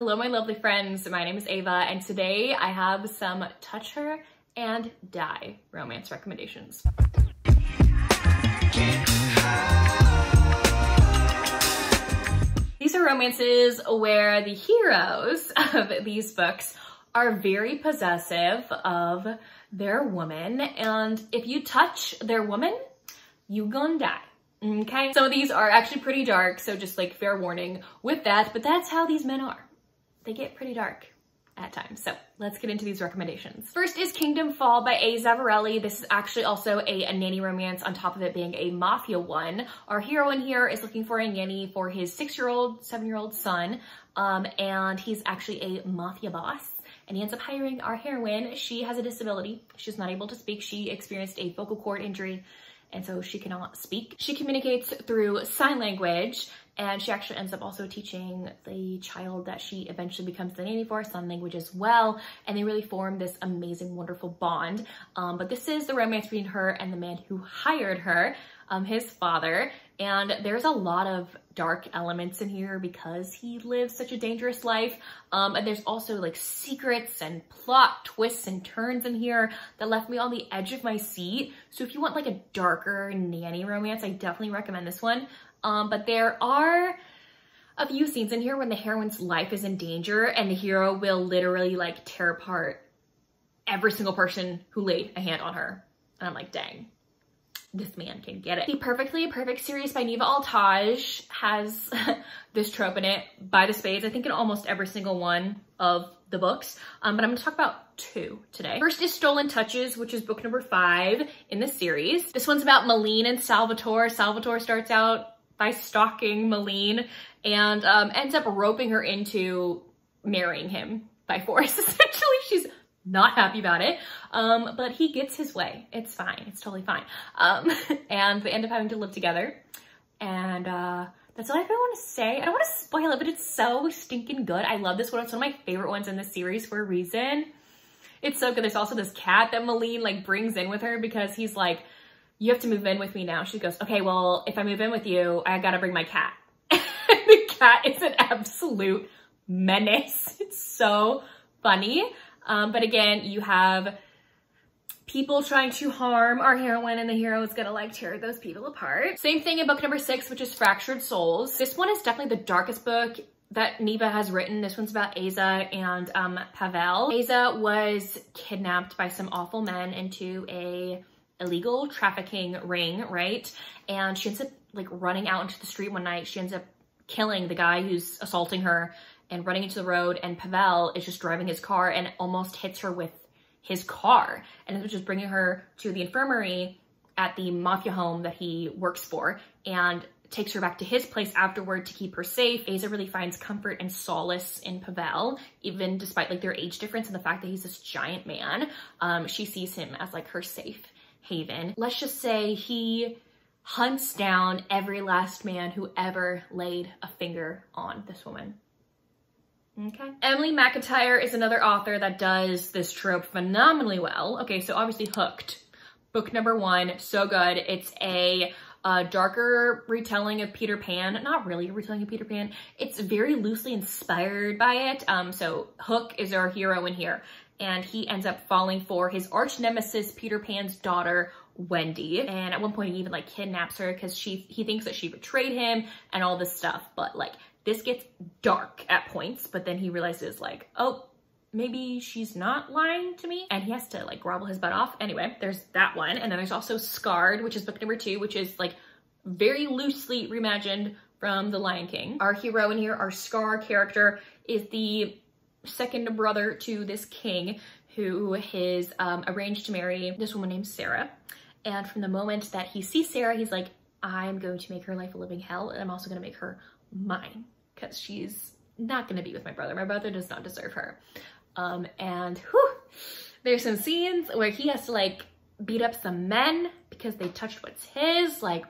Hello, my lovely friends. My name is Ava, and today I have some touch her and die romance recommendations. These are romances where the heroes of these books are very possessive of their woman, and if you touch their woman, you gonna die. Okay, so these are actually pretty dark, so just like fair warning with that, but that's how these men are. They get pretty dark at times. So let's get into these recommendations. First is Kingdom Fall by A. Zavarelli. This is actually also a, a, nanny romance on top of it being a mafia one. Our hero in here is looking for a nanny for his six-year-old, seven-year-old son, um, and he's actually a mafia boss and he ends up hiring our heroine. She has a disability. She's not able to speak. She experienced a vocal cord injury and so she cannot speak. She communicates through sign language and she actually ends up also teaching the child that she eventually becomes the nanny for sign language as well. And they really form this amazing, wonderful bond. Um, but this is the romance between her and the man who hired her, um, his father. And there's a lot of dark elements in here because he lives such a dangerous life. Um, and there's also like secrets and plot twists and turns in here that left me on the edge of my seat. So if you want like a darker nanny romance, I definitely recommend this one. Um, but there are a few scenes in here when the heroine's life is in danger and the hero will literally like tear apart every single person who laid a hand on her. And I'm like, dang, this man can get it. The Perfectly Imperfect series by Neva Altaj has this trope in it by the spades, I think in almost every single one of the books, um, but I'm gonna talk about two today. First is Stolen Touches, which is book number five in the series. This one's about Malene and Salvatore. Salvatore starts out by stalking Malene and um, ends up roping her into marrying him by force. Essentially, she's not happy about it, um, but he gets his way. It's fine. It's totally fine. Um, and they end up having to live together. And uh, that's all I really want to say. I don't want to spoil it, but it's so stinking good. I love this one. It's one of my favorite ones in the series for a reason. It's so good. There's also this cat that Malene like brings in with her because he's like, you have to move in with me now. She goes, okay, well, if I move in with you, I gotta bring my cat. the cat is an absolute menace. It's so funny. Um, but again, you have people trying to harm our heroine and the hero is gonna like tear those people apart. Same thing in book number six, which is Fractured Souls. This one is definitely the darkest book that Neva has written. This one's about Asya and um, Pavel. Asya was kidnapped by some awful men into a illegal trafficking ring, right? And she ends up like running out into the street one night. She ends up killing the guy who's assaulting her and running into the road and Pavel is just driving his car and almost hits her with his car and is just bringing her to the infirmary at the mafia home that he works for and takes her back to his place afterward to keep her safe. Asya really finds comfort and solace in Pavel, even despite like their age difference and the fact that he's this giant man. Um, she sees him as like her safe haven. Let's just say he hunts down every last man who ever laid a finger on this woman. Okay. Emily McIntyre is another author that does this trope phenomenally well. Okay, so obviously Hooked, book number one, so good. It's a uh, darker retelling of Peter Pan. Not really a retelling of Peter Pan. It's very loosely inspired by it. Um, so Hook is our hero in here and he ends up falling for his arch nemesis, Peter Pan's daughter, Wendy. And at one point he even like kidnaps her because she he thinks that she betrayed him and all this stuff. But like this gets dark at points, but then he realizes like, oh, maybe she's not lying to me. And he has to like grovel his butt off. Anyway, there's that one. And then there's also Scarred, which is book number two, which is like very loosely reimagined from The Lion King. Our hero in here, our Scar character, is the second brother to this king who um, arranged to marry this woman named Sarah. And from the moment that he sees Sarah, he's like, I'm going to make her life a living hell and I'm also gonna make her mine because she's not gonna be with my brother. My brother does not deserve her. Um, and whew, there's some scenes where he has to like beat up some men because they touched what's his, like,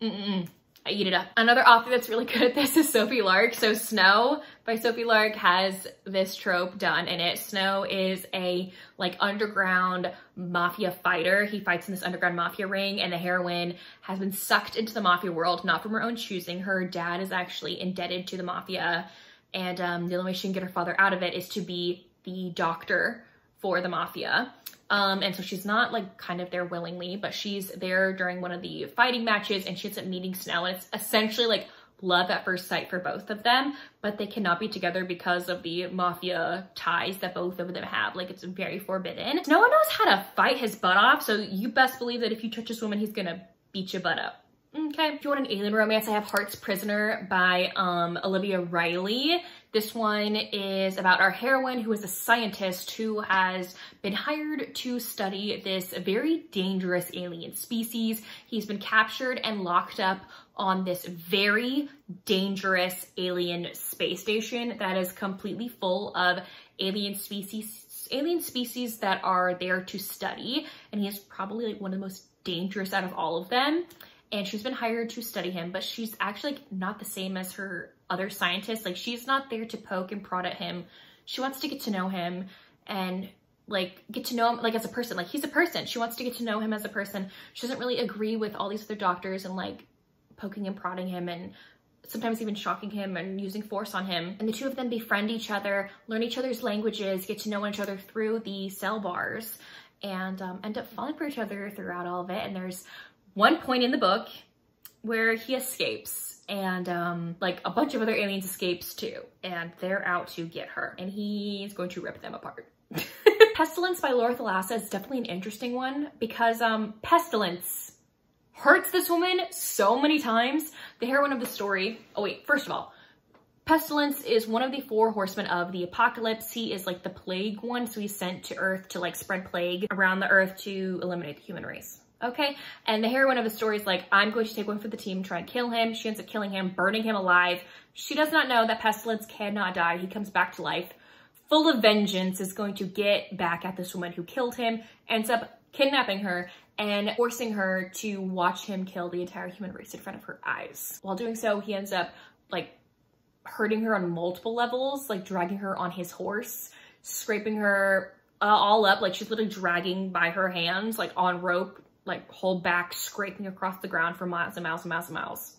mm, -mm. I eat it up. Another author that's really good at this is Sophie Lark. So Snow by Sophie Lark has this trope done in it. Snow is a like underground mafia fighter. He fights in this underground mafia ring and the heroine has been sucked into the mafia world, not from her own choosing. Her dad is actually indebted to the mafia And um, the only way she can get her father out of it is to be the doctor for the mafia. Um, and so she's not like kind of there willingly, but she's there during one of the fighting matches and she ends up meeting Snow. And it's essentially like love at first sight for both of them, but they cannot be together because of the mafia ties that both of them have. Like it's very forbidden. No one knows how to fight his butt off, so you best believe that if you touch this woman, he's gonna beat your butt up. Okay, if you want an alien romance, I have Heart's Prisoner by um, Olivia Riley. This one is about our heroine who is a scientist who has been hired to study this very dangerous alien species. He's been captured and locked up on this very dangerous alien space station that is completely full of alien species alien species that are there to study and he is probably like one of the most dangerous out of all of them and she's been hired to study him, but she's actually like, not the same as her other scientists. Like she's not there to poke and prod at him. She wants to get to know him and like get to know him like as a person. Like he's a person. She wants to get to know him as a person. She doesn't really agree with all these other doctors and like poking and prodding him and sometimes even shocking him and using force on him. And the two of them befriend each other, learn each other's languages, get to know each other through the cell bars and um, end up falling for each other throughout all of it. And there's one point in the book where he escapes and um, like a bunch of other aliens escapes too and they're out to get her and he's going to rip them apart. Pestilence by Laura Thalassa is definitely an interesting one because um, Pestilence hurts this woman so many times. The heroine of the story, oh wait, first of all, Pestilence is one of the four horsemen of the apocalypse. He is like the plague one, so he's sent to Earth to like spread plague around the Earth to eliminate the human race okay? And the heroine of the story is like, I'm going to take one for the team, try and kill him. She ends up killing him, burning him alive. She does not know that Pestilence cannot die. He comes back to life. Full of vengeance is going to get back at this woman who killed him, ends up kidnapping her and forcing her to watch him kill the entire human race in front of her eyes. While doing so, he ends up like hurting her on multiple levels, like dragging her on his horse, scraping her uh, all up, like she's literally dragging by her hands, like on rope, like hold back scraping across the ground for miles and miles and miles and miles.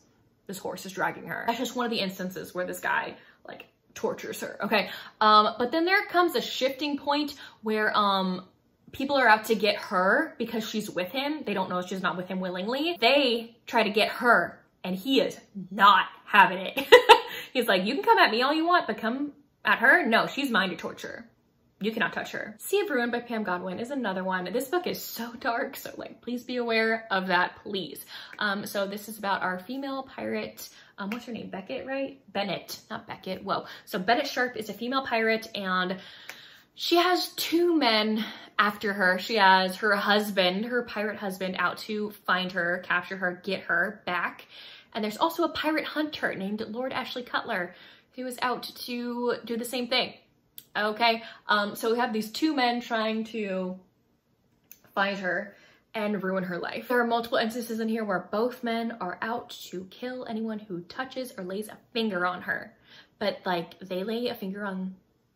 This horse is dragging her. That's just one of the instances where this guy like tortures her, okay? Um, but then there comes a shifting point where um, people are out to get her because she's with him. They don't know she's not with him willingly. They try to get her and he is not having it. He's like, you can come at me all you want, but come at her? No, she's mine to torture you cannot touch her. Sea of Ruin by Pam Godwin is another one. This book is so dark, so like, please be aware of that, please. Um, so this is about our female pirate, um, what's her name, Beckett, right? Bennett, not Beckett, whoa. So Bennett Sharp is a female pirate and she has two men after her. She has her husband, her pirate husband out to find her, capture her, get her back. And there's also a pirate hunter named Lord Ashley Cutler who is out to do the same thing. Okay, um, so we have these two men trying to find her and ruin her life. There are multiple instances in here where both men are out to kill anyone who touches or lays a finger on her. But like they lay a finger on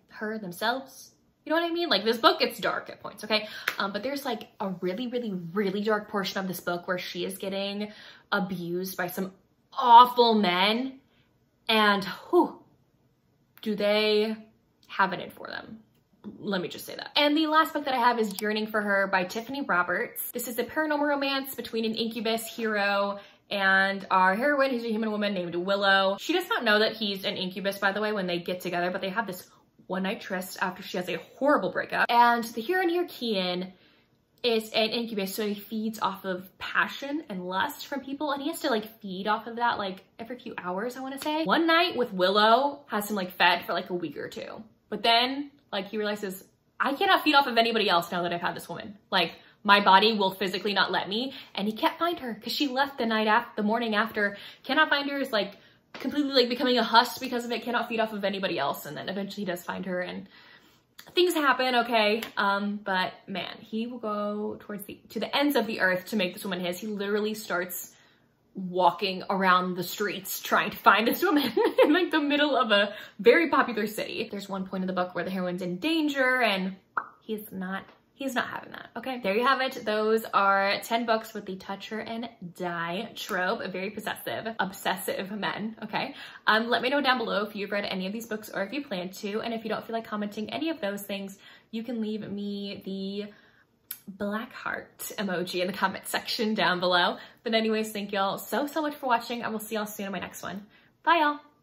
her themselves. You know what I mean? Like this book gets dark at points, okay? Um, but there's like a really, really, really dark portion of this book where she is getting abused by some awful men. And who do they have it in for them. Let me just say that. And the last book that I have is Yearning for Her by Tiffany Roberts. This is a paranormal romance between an incubus hero and our heroine, who's a human woman named Willow. She does not know that he's an incubus, by the way, when they get together, but they have this one night tryst after she has a horrible breakup. And the hero here, Kian, is an incubus, so he feeds off of passion and lust from people, and he has to like feed off of that like every few hours, I wanna say. One night with Willow has him like fed for like a week or two. But then like he realizes I cannot feed off of anybody else now that I've had this woman. Like my body will physically not let me. And he can't find her because she left the night after, the morning after. Cannot find her is like completely like becoming a husk because of it. Cannot feed off of anybody else. And then eventually he does find her and things happen, okay? Um, but man, he will go towards the, to the ends of the earth to make this woman his. He literally starts walking around the streets trying to find this woman in like the middle of a very popular city. There's one point in the book where the heroine's in danger and he's not He's not having that, okay? There you have it. Those are 10 books with the touch her and die trope, very possessive, obsessive men, okay? Um, let me know down below if you've read any of these books or if you plan to, and if you don't feel like commenting any of those things, you can leave me the black heart emoji in the comment section down below. But anyways, thank y'all so, so much for watching. I will see y'all soon in my next one. Bye y'all.